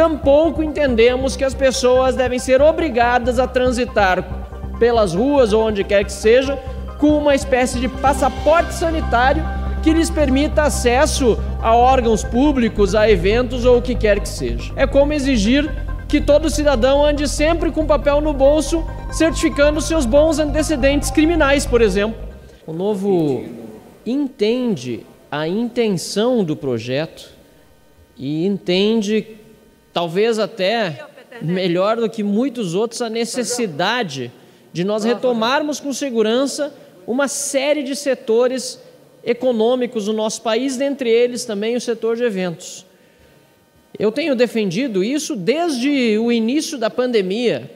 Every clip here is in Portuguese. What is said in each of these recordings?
tampouco entendemos que as pessoas devem ser obrigadas a transitar pelas ruas ou onde quer que seja com uma espécie de passaporte sanitário que lhes permita acesso a órgãos públicos, a eventos ou o que quer que seja. É como exigir que todo cidadão ande sempre com papel no bolso, certificando seus bons antecedentes criminais, por exemplo. O novo entende a intenção do projeto e entende, talvez até melhor do que muitos outros, a necessidade de nós retomarmos com segurança uma série de setores econômicos no nosso país, dentre eles também o setor de eventos. Eu tenho defendido isso desde o início da pandemia,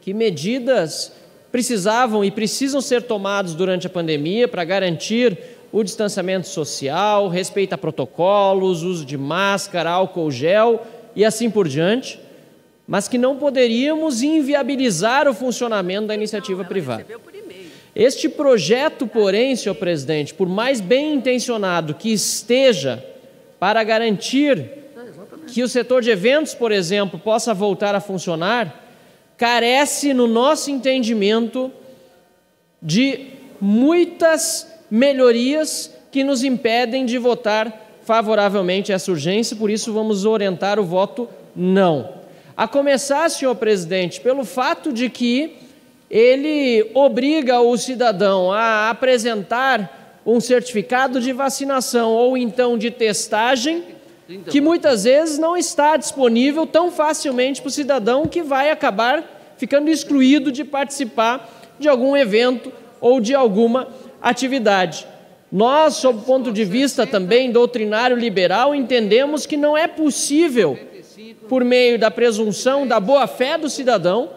que medidas precisavam e precisam ser tomadas durante a pandemia para garantir o distanciamento social, respeito a protocolos, uso de máscara, álcool gel e assim por diante, mas que não poderíamos inviabilizar o funcionamento da iniciativa privada. Este projeto, porém, senhor presidente, por mais bem intencionado que esteja para garantir que o setor de eventos, por exemplo, possa voltar a funcionar, carece, no nosso entendimento, de muitas melhorias que nos impedem de votar favoravelmente essa urgência, por isso vamos orientar o voto não. A começar, senhor presidente, pelo fato de que ele obriga o cidadão a apresentar um certificado de vacinação ou então de testagem, que muitas vezes não está disponível tão facilmente para o cidadão que vai acabar ficando excluído de participar de algum evento ou de alguma atividade. Nós, sob o ponto de vista também doutrinário liberal, entendemos que não é possível, por meio da presunção da boa-fé do cidadão,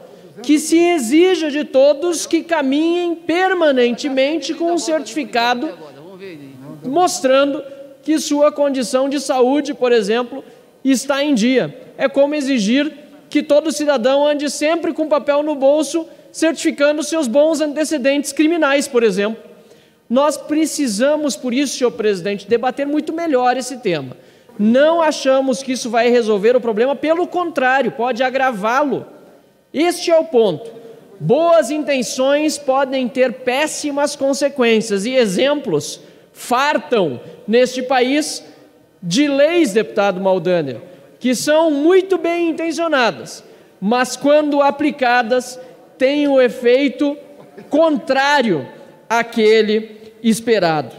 que se exija de todos que caminhem permanentemente com um certificado mostrando que sua condição de saúde, por exemplo, está em dia. É como exigir que todo cidadão ande sempre com papel no bolso certificando seus bons antecedentes criminais, por exemplo. Nós precisamos, por isso, senhor presidente, debater muito melhor esse tema. Não achamos que isso vai resolver o problema, pelo contrário, pode agravá-lo. Este é o ponto. Boas intenções podem ter péssimas consequências e exemplos fartam neste país de leis, deputado Maldaner, que são muito bem intencionadas, mas quando aplicadas têm o efeito contrário àquele esperado.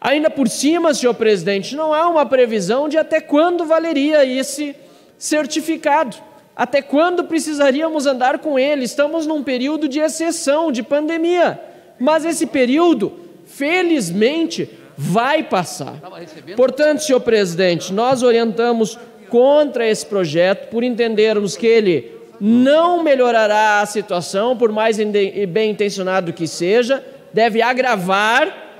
Ainda por cima, senhor presidente, não há uma previsão de até quando valeria esse certificado. Até quando precisaríamos andar com ele? Estamos num período de exceção, de pandemia. Mas esse período, felizmente, vai passar. Portanto, senhor presidente, nós orientamos contra esse projeto por entendermos que ele não melhorará a situação, por mais bem intencionado que seja, deve agravar,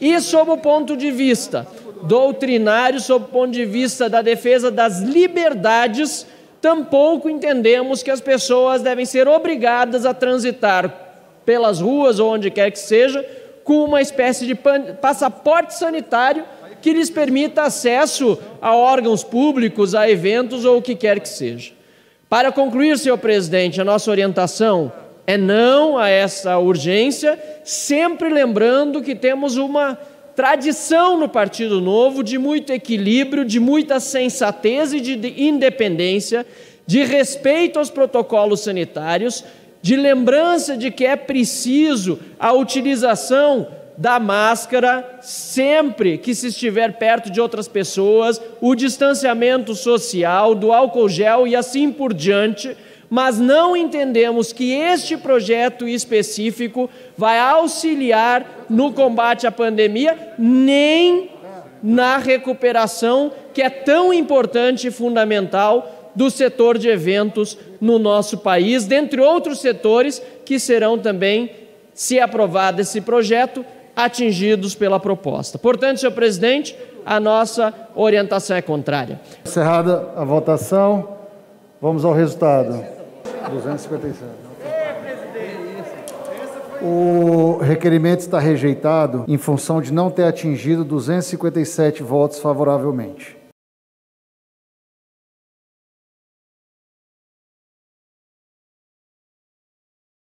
e sob o ponto de vista doutrinário, sob o ponto de vista da defesa das liberdades, tampouco entendemos que as pessoas devem ser obrigadas a transitar pelas ruas ou onde quer que seja com uma espécie de passaporte sanitário que lhes permita acesso a órgãos públicos, a eventos ou o que quer que seja. Para concluir, senhor presidente, a nossa orientação é não a essa urgência, sempre lembrando que temos uma tradição no Partido Novo de muito equilíbrio, de muita sensatez e de independência, de respeito aos protocolos sanitários, de lembrança de que é preciso a utilização da máscara sempre que se estiver perto de outras pessoas, o distanciamento social, do álcool gel e assim por diante mas não entendemos que este projeto específico vai auxiliar no combate à pandemia, nem na recuperação, que é tão importante e fundamental do setor de eventos no nosso país, dentre outros setores que serão também, se aprovado esse projeto, atingidos pela proposta. Portanto, senhor presidente, a nossa orientação é contrária. Encerrada a votação, vamos ao resultado. 257. O requerimento está rejeitado em função de não ter atingido 257 votos favoravelmente.